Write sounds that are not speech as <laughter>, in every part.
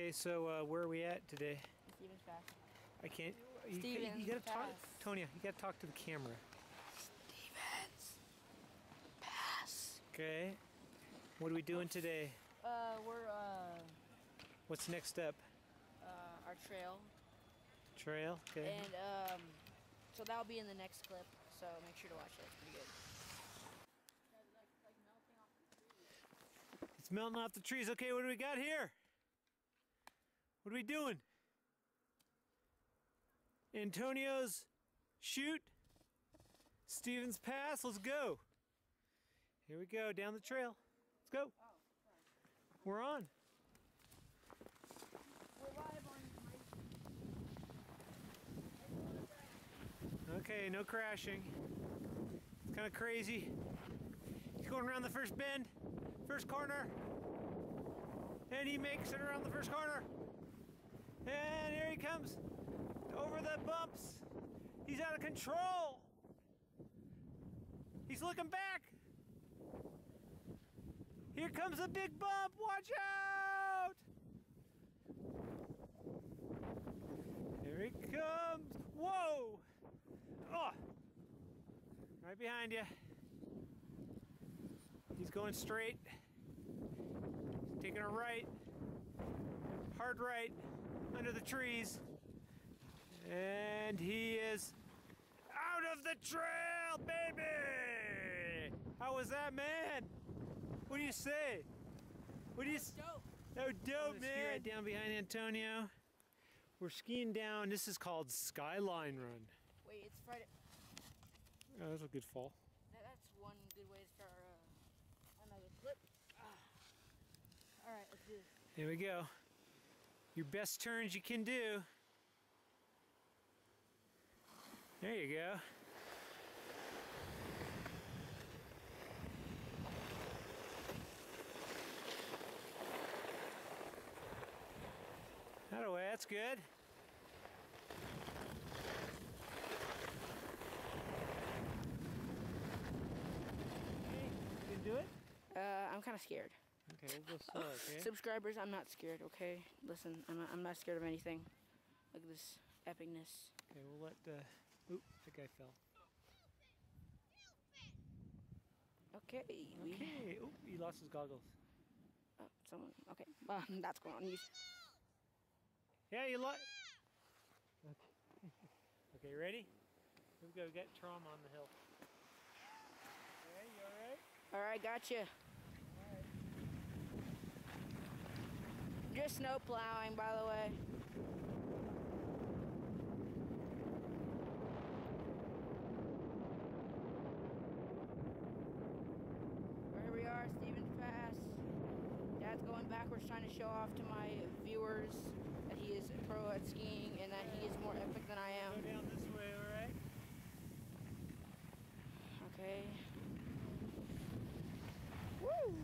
Okay, so uh, where are we at today? Stevens Pass. I can't. You, you, Stevens gotta talk, Pass. Tonya. You gotta talk to the camera. Stevens Pass. Okay. What are we doing today? Uh, we're uh, What's next up? uh, our trail, Trail. Okay. and um, so that'll be in the next clip. So make sure to watch it. It's pretty good. It's melting off the trees. Okay, what do we got here? What are we doing? Antonio's shoot. Stevens Pass. Let's go. Here we go down the trail. Let's go. We're on. Okay, no crashing. It's kind of crazy. He's going around the first bend, first corner, and he makes it around the first corner. And here he comes over the bumps. He's out of control. He's looking back. Here comes a big bump. Watch out! Here he comes. Whoa! Oh! Right behind you. He's going straight. He's taking a right. Hard right. Under the trees. And he is out of the trail, baby! How was that, man? What do you say? What do you say? dope. Oh, dope, man! Right down behind Antonio. We're skiing down. This is called Skyline Run. Wait, it's Friday. Oh, that's a good fall. That, that's one good way to start uh, another clip. Ah. All right, let's do this. Here we go. Your best turns you can do. There you go. That away, that's good. Okay, you can do it? Uh, I'm kind of scared. Okay, we'll go slow, okay? Subscribers, I'm not scared. Okay, listen, I'm not, I'm not scared of anything. Look at this epicness. Okay, we'll let the. Oop, that guy fell. Okay, we. Okay, oop, he lost his goggles. Oh, someone. Okay, uh, <laughs> that's going on. You, Yeah, you lost. Okay. okay, ready? Here we go. We got trauma on the hill. Okay, you alright? all right, gotcha. Just snow plowing, by the way. Here we are, Stevens Pass. Dad's going backwards, trying to show off to my viewers that he is pro at skiing and that he is more epic than I am. down this way, alright? Okay. Woo!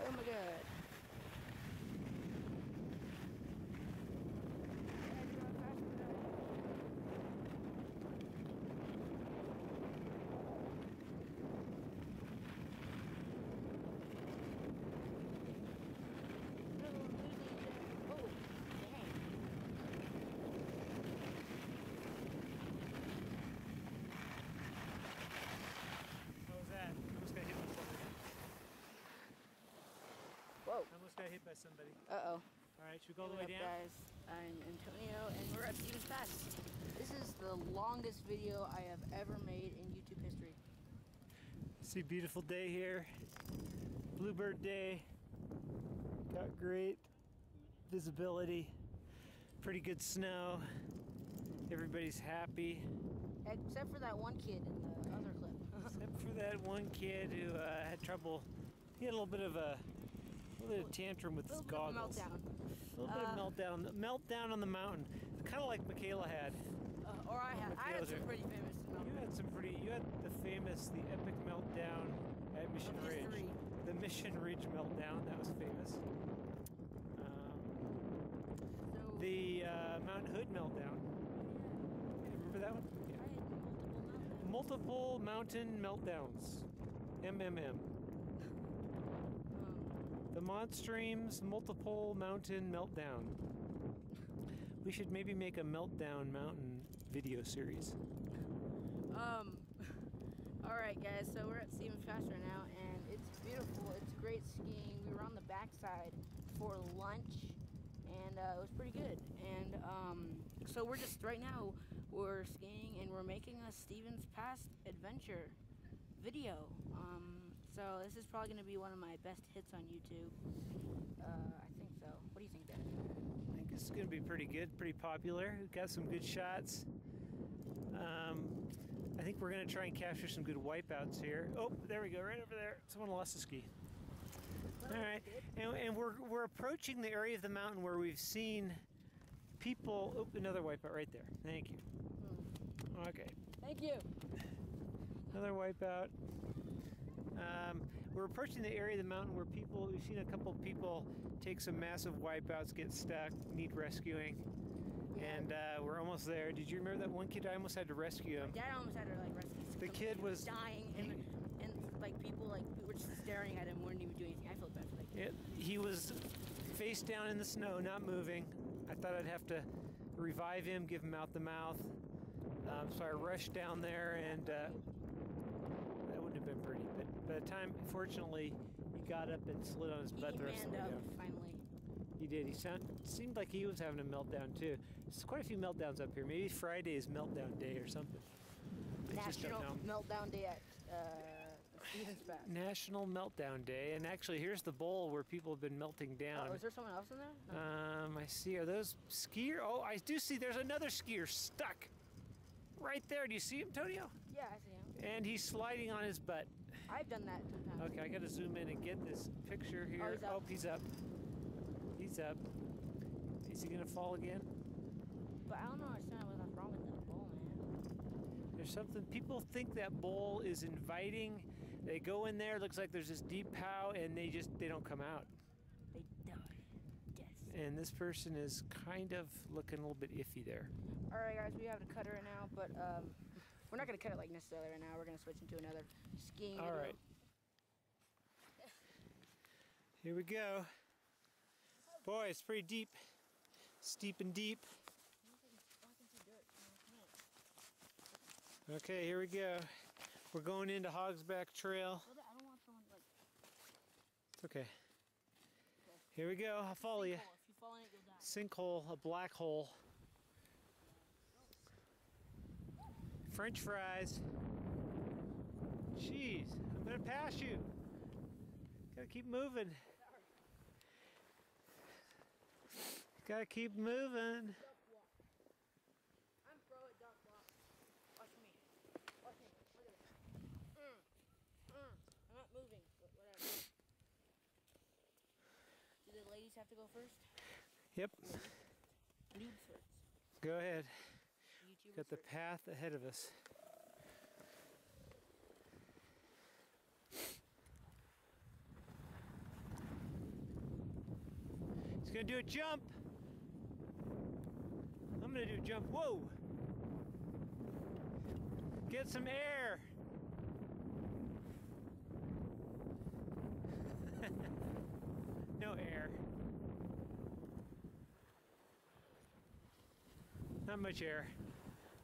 Oh my god. Oh, dang. How was that? Almost got hit by somebody. Whoa. Almost got hit by somebody. Uh-oh. Alright, should we go all the way up, down? guys? I'm Antonio, and we're at Stevens Pass. This is the longest video I have ever made in YouTube history. See, beautiful day here. Bluebird day. Got great visibility. Pretty good snow. Everybody's happy. Except for that one kid in the other clip. <laughs> Except for that one kid who uh, had trouble. He had a little bit of a little bit of tantrum with little his bit of a goggles. meltdown. A little bit of meltdown. Meltdown on the mountain. Kind of like Michaela had. Uh, or I had. I had some pretty famous You had some pretty. You had the famous, the epic meltdown at Mission Of Ridge. The Mission Ridge meltdown. That was famous. Um, So the uh, Mount Hood meltdown. Remember that one? I Yeah. had multiple meltdowns. Multiple mountain meltdowns. MMM. Vermont Streams Multiple Mountain Meltdown. We should maybe make a Meltdown Mountain video series. Um, <laughs> all right, guys. So we're at Stevens Pass right now, and it's beautiful. It's great skiing. We were on the backside for lunch, and uh, it was pretty good. And um, so we're just right now we're skiing, and we're making a Stevens Pass adventure video. Um, so this is probably going to be one of my best hits on YouTube. Uh, I think so. What do you think, Dad? I think it's going to be pretty good, pretty popular. We've got some good shots. Um, I think we're going to try and capture some good wipeouts here. Oh, there we go, right over there. Someone lost a ski. All right, and, and we're, we're approaching the area of the mountain where we've seen people. Oh, another wipeout right there. Thank you. Okay, Thank you. another wipeout. Um, we're approaching the area of the mountain where people, we've seen a couple people take some massive wipeouts, get stuck, need rescuing. And uh, we're almost there. Did you remember that one kid? I almost had to rescue him. Dad almost had to like rescue. The some- kid was- dying, and, and like people like were just staring at him, weren't even doing anything. I felt bad for that kid. It, he was face down in the snow, not moving. I thought I'd have to revive him, give him out the mouth. Um, so I rushed down there, and uh, that wouldn't have been pretty. But by the time, fortunately, he got up and slid on his He butt the rest of the way down. finally. He did. He sound, seemed like he was having a meltdown too. There's quite a few meltdowns up here. Maybe Friday is meltdown day or something. I National meltdown day at uh, Stevens Pass. <laughs> National Meltdown Day, and actually, here's the bowl where people have been melting down. Oh, is there someone else in there? No. Um, I see. Are those skier? Oh, I do see. There's another skier stuck right there. Do you see him, Tonio? yeah, I see him. And he's sliding on his butt. I've done that sometimes. Okay, I got to zoom in and get this picture here. he's up. Oh, he's up. He's up. Is he gonna fall again? But I don't understand what's wrong with that bowl, man. There's something. People think that bowl is inviting. They go in there. Looks like there's this deep pow, and they just they don't come out. They die. Yes. And this person is kind of looking a little bit iffy there. All right, guys, we have to cut right now, but um, we're not gonna cut it like necessarily right now. We're gonna switch into another skiing. All video. right. Here we go. Boy, it's pretty deep. Steep and deep. Okay, here we go. We're going into Hogsback Trail. Well, I don't want someone like. It's okay. Here we go. I'll follow you. Sinkhole. If you fall in it, you'll die. Sinkhole, a black hole. French fries. Jeez, I'm gonna pass you. Gotta keep moving. Gotta keep moving. I'm pro at duck walk. Watch me. Watch me. Look at this. Mm. Mm. I'm not moving, but whatever. Do the ladies have to go first? Yep, Noob first. go ahead. Got the path ahead of us. He's gonna do a jump. I'm gonna do a jump. Whoa! Get some air. <laughs> no air. Not much air.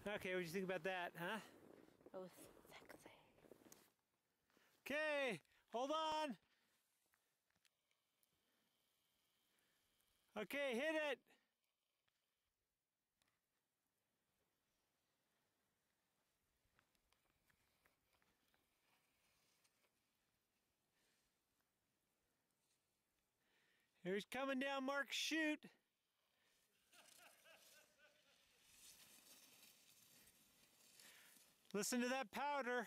<laughs> Okay, what do you think about that, huh? That was sexy. Okay, hold on. Okay, hit it. Here he's coming down, Mark. Shoot. Listen to that powder.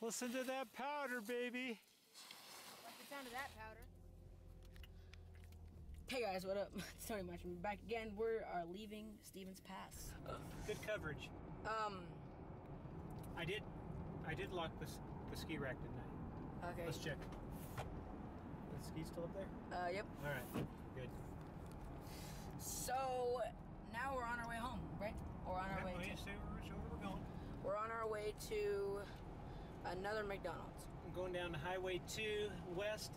Listen to that powder, baby. Like the sound of that powder. Hey guys, what up? <laughs> It's Tony Matchman back again. We are leaving Stevens Pass. Good coverage. Um, I did, I did lock the, the ski rack, didn't I? okay. Let's check. The ski still up there? Uh, yep. All right, good. So now we're on our way home, right? We're on our way. To, where, show where we're going. we're on our way to another McDonald's. I'm going down Highway 2 west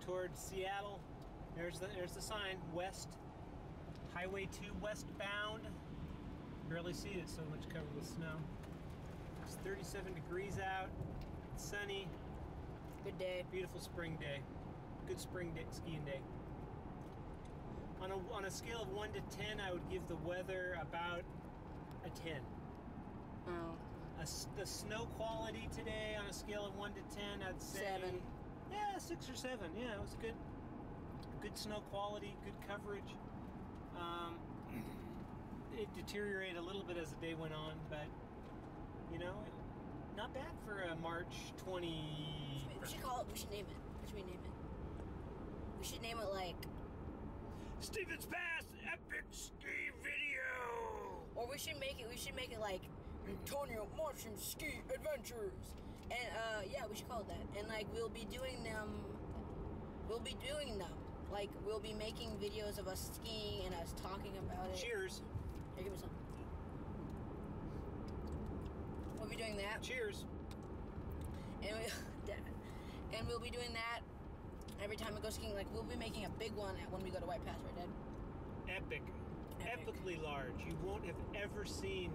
towards Seattle. There's the there's the sign west. Highway 2 westbound. Barely see it, so much covered with snow. It's 37 degrees out. It's sunny. Good day. Beautiful spring day. Good spring day, skiing day. On a, on a scale of 1 to 10, I would give the weather about a 10. Oh, A the snow quality today on a scale of 1 to 10, I'd say. Seven. Yeah, 6 or 7. Yeah, it was good. Good snow quality, good coverage. Um, <clears throat> it deteriorated a little bit as the day went on, but, you know, not bad for a March 20. we should call it. We should name it. What should we name it? We should name it like, Stevens Pass Epic Ski Video! or we should make it. We should make it like Antonio Martian Ski Adventures. And uh, yeah, we should call it that. And like we'll be doing them. We'll be doing them. Like we'll be making videos of us skiing and us talking about it. Cheers. Here, give me some. We'll be doing that. Cheers. and we, <laughs> and we'll be doing that every time we go skiing. Like we'll be making a big one at when we go to White Pass, right, Dad? Epic. Epic. Epically large. You won't have ever seen.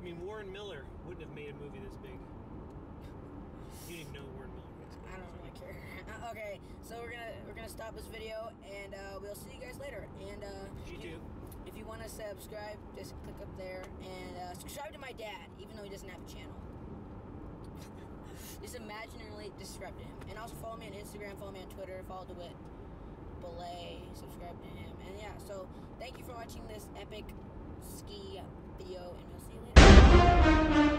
I mean, Warren Miller wouldn't have made a movie this big. You didn't even know Warren Miller was. I don't really care. <laughs> Uh, okay, so we're gonna we're gonna stop this video, and uh, we'll see you guys later. And uh, You if- too. If you want to subscribe, just click up there and uh, subscribe to my dad, even though he doesn't have a channel. Just imaginarily to him, and also follow me on Instagram, follow me on Twitter, follow Dawit Belay, subscribe to him, and yeah. So thank you for watching this epic ski video, and we'll see you later.